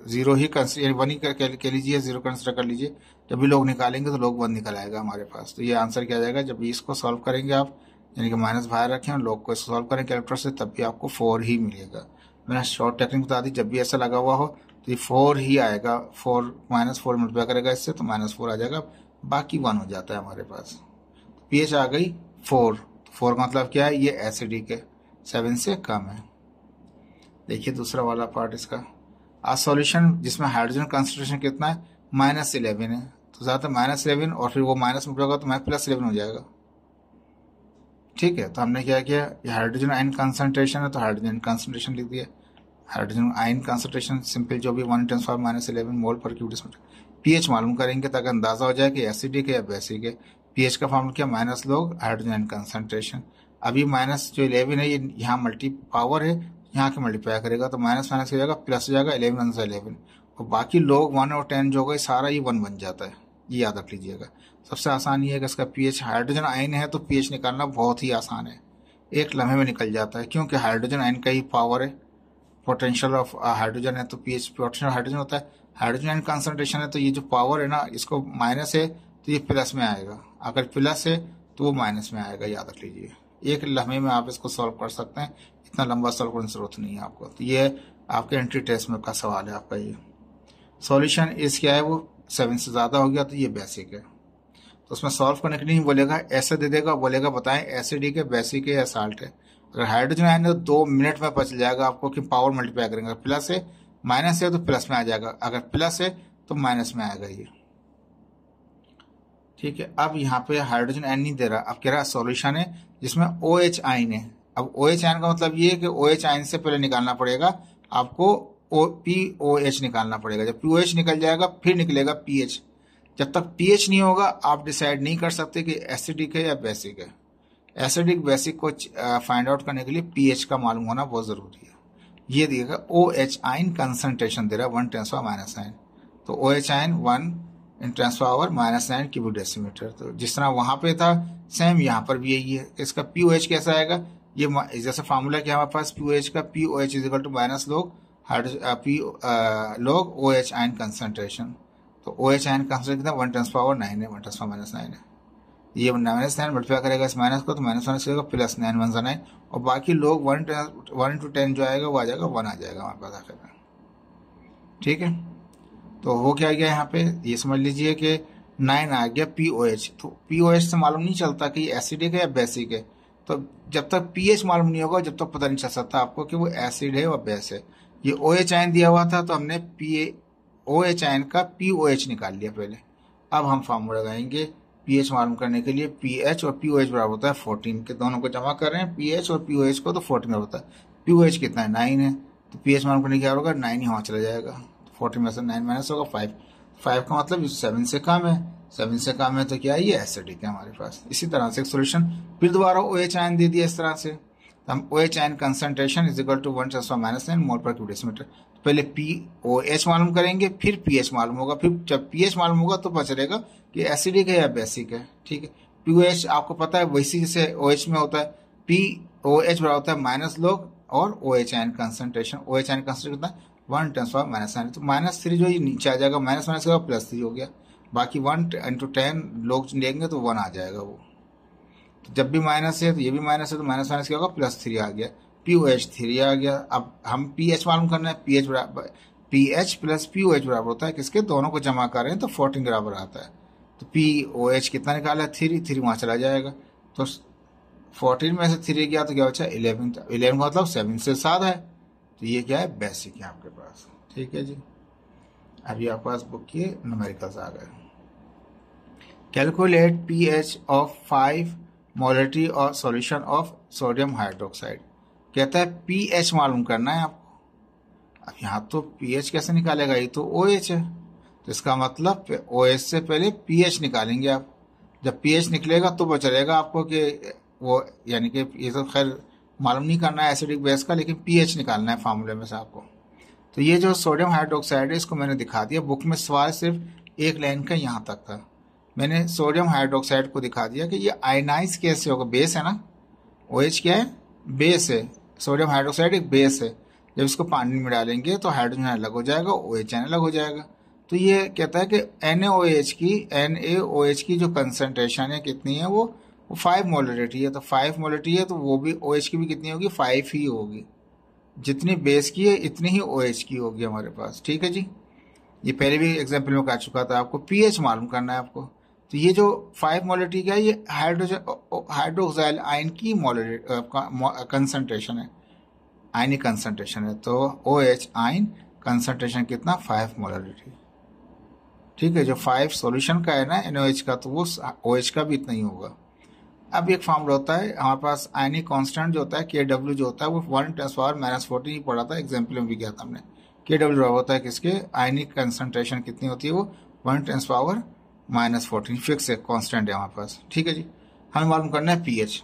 ज़ीरो ही कंसिडर वन ही कह लीजिए ज़ीरो कंसिडर कर लीजिए। जब भी लोग निकालेंगे तो लोग वन निकल आएगा हमारे पास। तो ये आंसर क्या जाएगा? जब इसको सॉल्व करेंगे आप, यानी कि माइनस बाहर रखें और लोग को इसको सॉल्व करें कैलकुलेटर से, तब भी आपको फोर ही मिलेगा। मैंने शॉर्ट टेक्निक बता दी, जब भी ऐसा लगा हुआ हो तो ये फोर ही आएगा फोर माइनस फोर मल्टीप्लाई करेगा इससे तो माइनस फोर आ जाएगा, बाकी वन हो जाता है हमारे पास। पीएच आ गई फोर फोर का मतलब क्या है? ये एसिडिक है सेवन से कम है। देखिए दूसरा वाला पार्ट इसका। आज सॉल्यूशन जिसमें हाइड्रोजन कंसंट्रेशन कितना है? माइनस इलेवन है। तो ज़्यादा माइनस इलेवन और फिर वो माइनस में होगा तो मैं प्लस इलेवन हो जाएगा। ठीक है तो हमने क्या किया? ये हाइड्रोजन आयन कंसंट्रेशन है तो हाइड्रोजन कंसंट्रेशन लिख दिया। हाइड्रोजन आयन कंसंट्रेशन सिंपल जो भी one tens five minus eleven mole per cubic pH मालूम करेंगे ताकि अंदाज़ा हो जाए कि एसिडिक है या बेसिक है। पीएच का फॉर्मूला क्या? माइनस लोग हाइड्रोजन कंसंट्रेशन अभी माइनस जो इलेवन है, ये यहाँ मल्टी पावर है, यहाँ के मल्टीप्लाई करेगा तो माइनस माइनस हो जाएगा प्लस हो जाएगा इलेवन वन से इलेवन और बाकी लोग वन और टेन जो गए, सारा ये वन बन जाता है। ये याद रख लीजिएगा। सबसे आसान ये है कि इसका पीएच हाइड्रोजन आयन है तो पीएच निकालना बहुत ही आसान है। एक लम्हे में निकल जाता है, क्योंकि हाइड्रोजन आयन का ही पावर है। पोटेंशियल ऑफ़ हाइड्रोजन है तो पीएच पोटेंशियल हाइड्रोजन होता है। हाइड्रोजन एंड कंसंट्रेशन है तो ये जो पावर है ना, इसको माइनस है तो ये प्लस में आएगा। अगर प्लस है तो वो माइनस में आएगा, याद रख लीजिए। एक लम्हे में आप इसको सॉल्व कर सकते हैं। इतना लंबा सॉल्व करने की ज़रूरत नहीं है आपको। तो ये आपके एंट्री टेस्ट में का सवाल है आपका ये। सॉल्यूशन इस क्या है वो? सेवन से ज़्यादा हो गया तो ये बेसिक है। तो उसमें सॉल्व करने के लिए बोलेगा, ऐसे दे देगा, बोलेगा, बताएँ एसिडिक है बेसिक है या साल्ट है। अगर हाइड्रोजन आयन है तो दो मिनट में पच जाएगा आपको कि पावर मल्टीप्लाई करेंगे। प्लस है माइनस है तो प्लस में आ जाएगा। अगर प्लस है तो माइनस में आएगा ये। ठीक है, अब यहाँ पे हाइड्रोजन आयन नहीं दे रहा। अब कह रहा सॉल्यूशन है, जिसमें ओ एच आइन है। अब ओ एच आयन का मतलब ये है कि ओ एच आयन से पहले निकालना पड़ेगा। आपको ओ पी ओ एच निकालना पड़ेगा। जब पी ओ एच निकल जाएगा, फिर निकलेगा पी एच जब तक पी एच नहीं होगा, आप डिसाइड नहीं कर सकते कि एसिडिक है या बेसिक है। एसिडिक बेसिक को फाइंड आउट करने के लिए पी एच का मालूम होना बहुत ज़रूरी है। ये दिएगा ओ एच आइन कंसनट्रेशन दे रहा है वन टेंस माइनस नाइन तो O H ion one in transfer minus nine cubic decimetre तो जिस तरह वहाँ पे था सेम यहाँ पर भी यही है। इसका पी ओ एच कैसा आएगा? ये जैसे फार्मूला क्या हमारे पास पी ओ एच का P O H is equal to minus log P log O H ion concentration तो ओ एच आइन कंसंट्रेशन कितना? वन पावर नाइन है वन पावर माइनस नाइन है। ये माइनस नाइन मल्टीप्लाई करेगा इस माइनस को तो माइनस माइनस करेगा प्लस नाइन वन सा नाइन और बाकी लोग वन वन टू टेन जो आएगा, वो आ जाएगा वन आ जाएगा हमारे पास आखिर में। ठीक है? तो हो क्या गया यहाँ पे? ये समझ लीजिए कि नाइन आ गया पी ओ एच तो पी ओ एच से मालूम नहीं चलता कि एसिडिक है या बेसिक है। तो जब तक पी एच मालूम नहीं होगा, जब तक पता नहीं चल सकता आपको कि वो एसिड है या बेस है। ये ओ एच आयन दिया हुआ था तो हमने पी ओ एच आयन का पी ओ एच निकाल लिया पहले। अब हम फॉर्मूला लगाएँगे। पी एच मालूम करने के लिए पी एच और पी ओ एच बराबर होता है फोर्टीन के दोनों को जमा कर रहे हैं पी एच और पी ओ एच को तो फोर्टीन होता है। पी ओ एच कितना है? नाइन है। तो पी एच मालूम करने क्या होगा? नाइन ही वहाँ चला जाएगा। फोर्टीन में से नाइन माइनस होगा फाइव। फाइव का मतलब सेवन से कम है। सेवन से कम है तो क्या ये एसिडिक है हमारे पास? इसी तरह से एक सोल्यूशन फिर दोबारा ओ एच आयन दे दिया इस तरह से। तो हम O H ion concentration is equal to one transfer minus nine mole पर क्यूब मीटर पहले पी ओ एच मालूम करेंगे, फिर पी एच मालूम होगा। फिर जब पी एच मालूम होगा तो पता चलेगा कि एसिडिक है या बेसिक है, ठीक है? पी ओ एच आपको पता है, वैसी जैसे ओ एच में होता है। पी ओ एच बराबर होता है माइनस लोग और O H ion concentration O H ion concentration कितना? वन ट्रांसफ़र माइनस नाइन तो माइनस थ्री जो ये नीचे आ जाएगा माइनस माइनस का प्लस थ्री हो गया। बाकी वन इंटू टेन लोग लेंगे तो वन आ जाएगा वो। तो जब भी माइनस है तो ये भी माइनस है तो माइनस माइनस क्या होगा? प्लस थ्री आ गया। पी ओ एच थ्री आ गया। अब हम पी एच मालूम करना है पी एच बराबर P H plus P O H बराबर होता है। किसके? दोनों को जमा कर हैं तो फोर्टीन बराबर आता है। तो पी ओ एच कितना निकाला? थ्री थ्री वहाँ चला जाएगा। तो फोर्टीन में से थ्री गया तो क्या बचा? इलेवन इलेवन का मतलब सेवन से सात है। तो ये क्या है? बेसिक है आपके पास। ठीक है जी। अभी आपके पास बुक के न्यूमेरिकल्स आ गए। Calculate P H of five molarity और सॉल्यूशन ऑफ़ सोडियम हाइड्रोक्साइड कहता है पी एच मालूम करना है आपको। अब यहाँ तो पी एच कैसे निकालेगा? ये तो ओ OH है। तो इसका मतलब ओ OH से पहले पी एच निकालेंगे आप। जब पी एच निकलेगा तो वो चलेगा आपको कि वो यानी कि ये तो खैर मालूम नहीं करना है एसिडिक बेस का, लेकिन पी एच निकालना है फार्मूले में से आपको। तो ये जो सोडियम हाइड्रोक्साइड है, इसको मैंने दिखा दिया। बुक में सवाल सिर्फ़ एक लाइन का यहाँ तक था। मैंने सोडियम हाइड्रोक्साइड को दिखा दिया कि ये आयनाइज कैसे होगा? बेस है ना? ओ OH क्या है? बेस है। सोडियम हाइड्रोक्साइड एक बेस है। जब इसको पानी में डालेंगे तो हाइड्रोजन अलग हो जाएगा ओ एच अलग हो जाएगा। तो ये कहता है कि एन की एन की जो कंसनट्रेशन है, कितनी है वो? फाइव मोलिटी है तो फाइव मोलिटी है तो वो भी ओ OH की भी कितनी होगी? फाइव ही होगी। जितनी बेस की है, इतनी ही ओ OH की होगी हमारे पास। ठीक है जी? ये पहले भी एग्ज़ाम्पल में कह चुका था आपको। पीएच मालूम करना है आपको। तो ये जो फाइव मोलिटी का है, ये हाइड्रोजन हाइड्रोक्साइल आयन की मोलिटी कंसनट्रेशन है। आयनी कंसनट्रेशन है तो ओ एच आयन कंसनट्रेशन कितना? फाइव मोलिटी ठीक है, जो फाइव सॉल्यूशन का है ना एनओएच का तो वो ओ OH का भी इतना ही होगा। अब एक फॉर्मूला होता है, हमारे पास आयनी कांस्टेंट जो होता है के डब्ल्यू जो होता है, वो one tens power minus fourteen ही पढ़ा था एग्ज़ाम्पल में भी किया था हमने। के डब्ल्यू होता है किसके? आयनी कंसनट्रेशन कितनी होती है वो? One tens power minus fourteen fix है कॉन्स्टेंट है हमारे पास। ठीक है जी? हमें मालूम करना है पीएच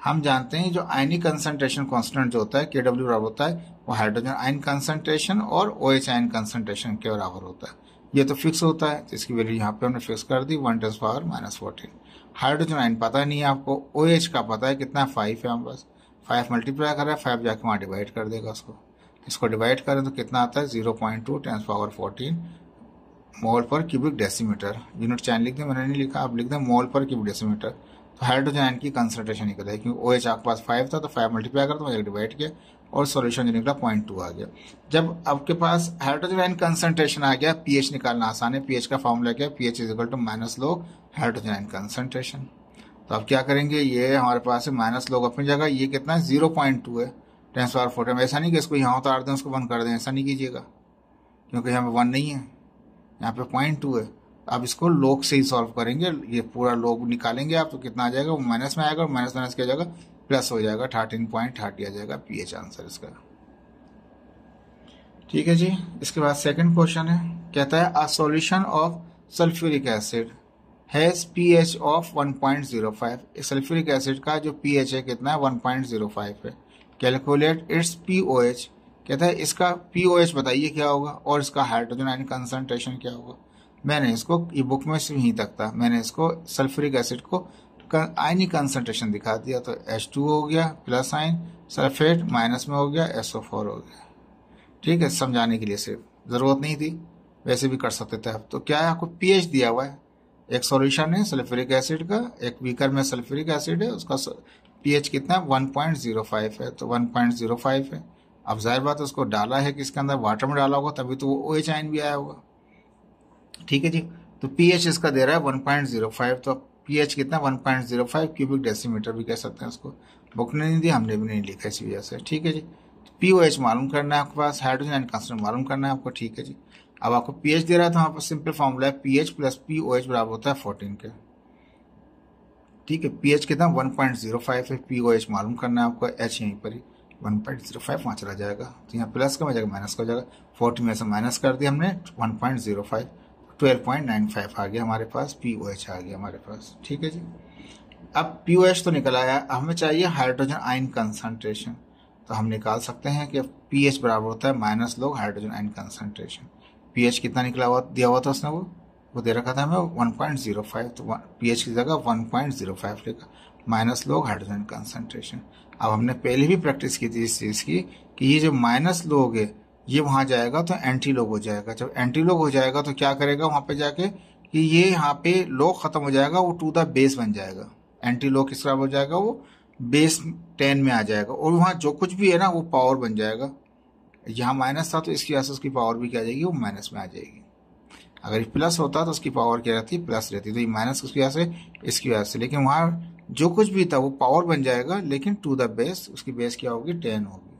हम जानते हैं जो आयनी कंसनट्रेशन कांस्टेंट जो होता है के डब्ल्यू बराबर होता है, वो हाइड्रोजन आयन कंसनट्रेशन और ओ एच आयन कंसनट्रेशन के बराबर होता है। ये तो फिक्स होता है तो इसकी वैल्यू यहाँ पे हमने फिक्स कर दी one test power minus fourteen hydrogen ion पता नहीं है आपको ओ एच का पता है कितना फाइव है हमारे पास फाइव मल्टीप्लाई कर रहा है फाइव जाके वहाँ डिवाइड कर देगा उसको। इसको डिवाइड करें तो कितना आता है? Zero point two tens power fourteen mole पर क्यूबिक डेसीमीटर यूनिट चैन लिख दें मैंने नहीं लिखा, आप लिख दें मोल पर क्यूबिक डेसीमीटर तो हाइड्रोजन आयन की कंसंट्रेशन निकल है, क्योंकि ओ एच आपके पास फाइव था तो फाइव मल्टीप्लाई कर तो डिवाइड किया। और सॉल्यूशन जो निकला पॉइंट टू आ गया। जब आपके पास हाइड्रोजन आयन कंसंट्रेशन आ गया पीएच निकालना आसान है। पीएच का फॉर्मूला क्या pH is equal to minus log hydrogen ion concentration तो अब क्या करेंगे? ये हमारे पास है माइनस लोग अपनी जगह। ये कितना है? ज़ीरो पॉइंट टू है। टेंस पावर फोर्टीन ऐसा नहीं कि इसको यहाँ उतार दें, उसको बंद कर दें। ऐसा नहीं कीजिएगा। क्योंकि यहाँ पे वन नहीं है। यहाँ पे पॉइंट टू है। अब इसको लोग से ही सॉल्व करेंगे। ये पूरा लोग निकालेंगे आप तो कितना आ जाएगा? वो माइनस में आएगा और माइनस माइनस क्या जाएगा? प्लस हो जाएगा थर्टीन पॉइंट थर्टी आ जाएगा पीएच आंसर इसका। ठीक है जी, इसके बाद सेकंड क्वेश्चन है, कहता है a solution of sulphuric acid has pH of 1.05 sulphuric acid का जो पीएच है कितना है? 1.05 है। कैलकुलेट इट्स पीओएच कहता है, इसका पीओएच बताइए क्या होगा और इसका हाइड्रोजन आयन कंसंट्रेशन क्या होगा? मैंने इसको ई बुक में से तक था मैंने इसको सल्फ्यूरिक एसिड को आयनी कंसंट्रेशन दिखा दिया तो एच टू हो गया प्लस आयन सल्फेट माइनस में हो गया एस ओ फोर हो गया। ठीक है, समझाने के लिए सिर्फ़ ज़रूरत नहीं थी, वैसे भी कर सकते थे आप। तो क्या है, आपको पीएच दिया हुआ है। एक सॉल्यूशन है सल्फ्यूरिक एसिड का, एक बीकर में सल्फ्यूरिक एसिड है, उसका पीएच कितना है? 1.05 है तो 1.05 है। अब ज़ाहिर बात है, उसको डाला है किसके अंदर? वाटर में डाला होगा, तभी तो वो ओ एच आइन भी आया होगा। ठीक है जी तो पीएच इसका दे रहा है 1.05 तो पीएच कितना? 1.05 क्यूबिक डेसीमीटर भी कह सकते हैं उसको। बुक ने नहीं दिया हमने भी नहीं लिखा इसी वजह से। ठीक है जी? पीओएच मालूम करना है आपके पास, हाइड्रोजन एंड कंसर्न मालूम करना है आपको, ठीक है जी? अब आपको पीएच दे रहा था, वहाँ पर सिंपल फॉर्मूला है, पीएच प्लस पीओएच बराबर होता है फोर्टीन के। ठीक है, पीएच कितना? 1.05 है, पीओएच मालूम करना है आपको, एच यहीं पर ही। वन पॉइंट ज़ीरो फाइव वहाँ चला जाएगा। तो यहाँ प्लस का हो जाएगा, माइनस का हो जाएगा। फोर्टीन में से माइनस कर दिया हमने 1.05 12.95 आ गया हमारे पास पी ओ एच आ गया हमारे पास। ठीक है जी? अब पी ओ एच तो निकल आया। हमें चाहिए हाइड्रोजन आयन कंसंट्रेशन तो हम निकाल सकते हैं कि पी एच बराबर होता है minus log hydrogen ion concentration pH कितना निकला हुआ, दिया हुआ था उसने वो? वो दे रखा था हमें 1.05 तो पी एच की जगह 1.05 लिखा। माइनस लोग हाइड्रोजन कंसनट्रेशन अब हमने पहले भी प्रैक्टिस की थी इस चीज़ की कि ये जो माइनस लोग है ये वहाँ जाएगा तो एंटी लोग हो जाएगा। जब एंटी लोग हो जाएगा तो क्या करेगा वहाँ पे जाके कि ये यहाँ पे लोग खत्म हो जाएगा, वो टू द बेस बन जाएगा। एंटी लोग किस तरह हो जाएगा? वो बेस टेन में आ जाएगा। और वहाँ जो कुछ भी है ना, वो पावर बन जाएगा। यहाँ माइनस था तो इसकी वजह से उसकी पावर भी क्या जाएगी? वो माइनस में आ जाएगी। अगर ये प्लस होता तो उसकी पावर क्या रहती? प्लस रहती। तो ये माइनस उसकी वजह से? इसकी वजह से। लेकिन वहाँ जो कुछ भी था, वो पावर बन जाएगा, लेकिन टू द बेस उसकी बेस क्या होगी? टेन होगी।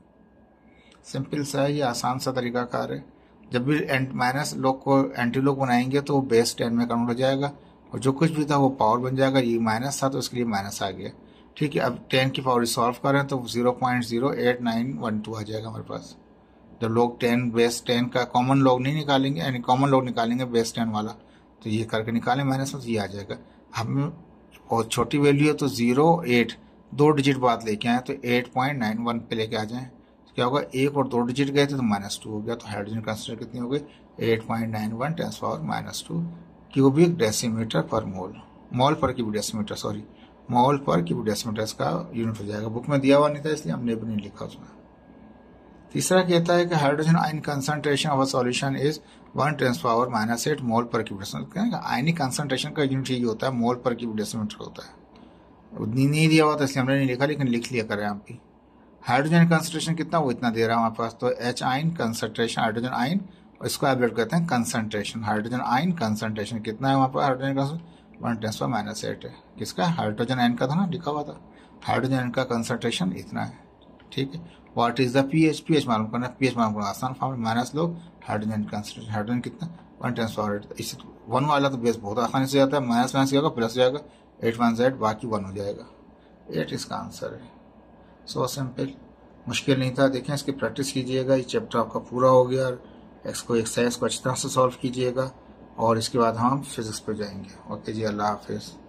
सिंपल सा है, ये आसान सा तरीका कार है। जब भी एंट, माइनस लोग को, एंटी लोग बनाएँगे तो वो बेस टेन में कन्वर्ट हो जाएगा और जो कुछ भी था वो पावर बन जाएगा। ये माइनस था तो उसके लिए माइनस आ गया। ठीक है, अब टेन की पावर सॉल्व करें तो zero point zero eight nine one two आ जाएगा हमारे पास। जब लोग टेन, बेस टेन का कॉमन लोग नहीं निकालेंगे, यानी कॉमन लोग निकालेंगे बेस टेन वाला तो ये करके निकालें माइनस में तो ये आ जाएगा। हम और छोटी वैल्यू है तो ज़ीरो एट दो डिजिट बाद लेके आए तो एट पॉइंट नाइन वन पे लेके आ जाए। क्या होगा? एक और दो डिजिट गए थे तो माइनस टू हो गया तो हाइड्रोजन कंसनट्रेशन कितनी हो गई? Eight point nine one tens power minus two cubic decimetre पर मोल मोल पर क्यूबिक डेसीमीटर सॉरी मोल पर क्यूबिक डेसीमीटर का यूनिट हो जाएगा। बुक में दिया हुआ नहीं था, इसलिए हमने भी नहीं लिखा उसमें। तीसरा कहता है कि hydrogen ion concentration of a solution is one tens power minus eight mole पर क्यूबिक डेसीमीटर आयनिक कंसंट्रेशन का यूनिट यही होता है मोल पर क्यूबिक डेसीमीटर होता है। नहीं दिया हुआ था, इसलिए हमने नहीं लिखा, लेकिन लिख लिया करें आप भी। हाइड्रोजन कंसंट्रेशन कितना, वो इतना दे रहा है हमारे पास। तो एच आइन कंसंट्रेशन हाइड्रोजन आइन इसको एब्रेट करते हैं कंसंट्रेशन हाइड्रोजन आइन कंसंट्रेशन कितना है वहाँ पर? हाइड्रोजन वन टेंस पर माइनस एट है। किसका? हाइड्रोजन आइन का था ना, लिखा हुआ था। हाइड्रोजन आइन का कंसंट्रेशन इतना है। ठीक है। What is the P H P H मालूम करना पी एच मालूम करना आसान form minus log hydrogen concentration hydrogen कितना? वन टेंस पावर एट इससे वन वाला तो बेस बहुत आसानी से जाता है। माइनस माइनस जाएगा प्लस जाएगा। एट वन जेड बाकी वन हो जाएगा। एट इसका आंसर है। सो सिंपल मुश्किल नहीं था। देखें, इसकी प्रैक्टिस कीजिएगा, ये चैप्टर आपका पूरा हो गया इसको एक्सरसाइज को अच्छी तरह से सॉल्व कीजिएगा और इसके बाद हम फिजिक्स पर जाएँगे। ओके जी, अल्लाह हाफिज़।